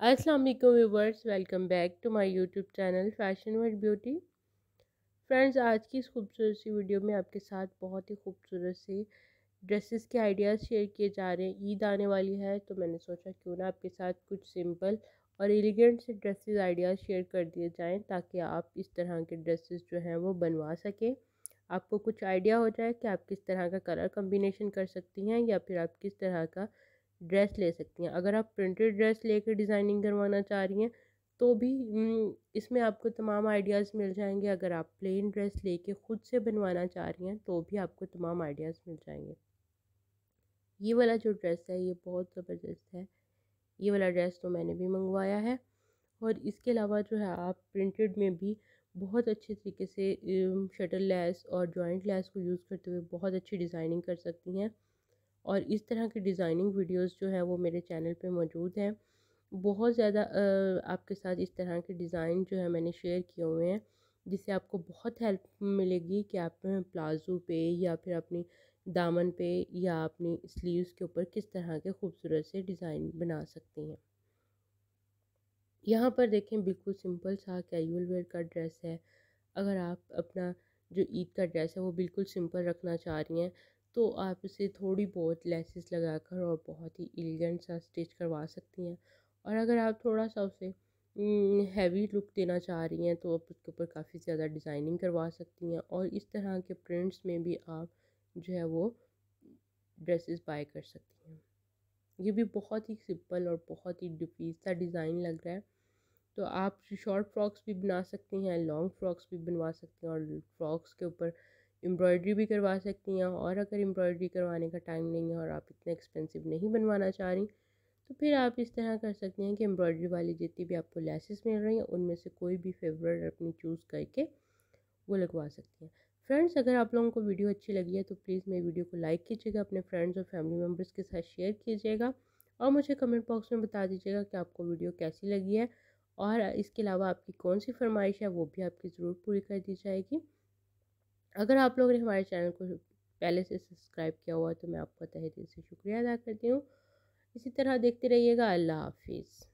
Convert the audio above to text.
अस्सलाम वालेकुम viewers welcome back to my YouTube channel fashion word beauty friends आज की इस खूबसूरत सी वीडियो में आपके साथ बहुत ही खूबसूरत से ड्रेसेस के आइडियाज़ शेयर किए जा रहे हैं। ईद आने वाली है तो मैंने सोचा क्यों ना आपके साथ कुछ सिंपल और एलिगेंट से ड्रेसेस आइडियाज़ शेयर कर दिए जाएँ, ताकि आप इस तरह के ड्रेसेस जो हैं वो बनवा सकें। आपको कुछ आइडिया हो जाए कि आप किस तरह का कलर कम्बिनेशन कर सकती हैं, या फिर आप किस तरह का ड्रेस ले सकती हैं। अगर आप प्रिंटेड ड्रेस लेकर डिज़ाइनिंग करवाना चाह रही हैं तो भी इसमें आपको तमाम आइडियाज़ मिल जाएँगे। अगर आप प्लेन ड्रेस लेके ख़ुद से बनवाना चाह रही हैं तो भी आपको तमाम आइडियाज़ मिल जाएँगे। ये वाला जो ड्रेस है, ये बहुत ज़बरदस्त है। ये वाला ड्रेस तो मैंने भी मंगवाया है। और इसके अलावा जो है, आप प्रिंटेड में भी बहुत अच्छे तरीके से शटल लेस और जॉइंट लेस को यूज़ करते हुए बहुत अच्छी डिज़ाइनिंग कर सकती हैं। और इस तरह की डिज़ाइनिंग वीडियोस जो है, वो मेरे चैनल पे मौजूद हैं। बहुत ज़्यादा आपके साथ इस तरह के डिज़ाइन जो है, मैंने शेयर किए हुए हैं, जिससे आपको बहुत हेल्प मिलेगी कि आप प्लाजो पे या फिर अपनी दामन पे या अपनी स्लीव्स के ऊपर किस तरह के खूबसूरत से डिज़ाइन बना सकती हैं। यहाँ पर देखें, बिल्कुल सिंपल सा कैजुअल वेयर का ड्रेस है। अगर आप अपना जो ईद का ड्रेस है, वो बिल्कुल सिंपल रखना चाह रही हैं तो आप इसे थोड़ी बहुत लेसेस लगाकर और बहुत ही एलिगेंट सा स्टिच करवा सकती हैं। और अगर आप थोड़ा सा उसे हैवी लुक देना चाह रही हैं तो आप उसके ऊपर काफ़ी ज़्यादा डिज़ाइनिंग करवा सकती हैं। और इस तरह के प्रिंट्स में भी आप जो है वो ड्रेसेस बाय कर सकती हैं। ये भी बहुत ही सिंपल और बहुत ही डिफीज सा डिज़ाइन लग रहा है। तो आप शॉर्ट फ्रॉक्स भी बना सकती हैं लॉन्ग फ्रॉक्स भी बनवा सकती हैं और फ्रॉक्स के ऊपर एम्ब्रॉयडरी भी करवा सकती हैं और अगर एम्ब्रॉयडरी करवाने का टाइम नहीं है और आप इतना एक्सपेंसिव नहीं बनवाना चाह रही तो फिर आप इस तरह कर सकते हैं कि एम्ब्रॉयडरी वाली जितनी भी आपको लेसेस मिल रही हैं, उनमें से कोई भी फेवरेट अपनी चूज़ करके वो लगवा सकती हैं। फ्रेंड्स, अगर आप लोगों को वीडियो अच्छी लगी है तो प्लीज़ मेरी वीडियो को लाइक कीजिएगा, अपने फ्रेंड्स और फैमिली मेंबर्स के साथ शेयर कीजिएगा और मुझे कमेंट बॉक्स में बता दीजिएगा कि आपको वीडियो कैसी लगी है और इसके अलावा आपकी कौन सी फरमाइश है वो भी आपकी ज़रूर पूरी कर दी जाएगी। अगर आप लोगों ने हमारे चैनल को पहले से सब्सक्राइब किया हुआ तो मैं आपका तहे दिल से शुक्रिया अदा करती हूँ। इसी तरह देखते रहिएगा। अल्लाह हाफिज़।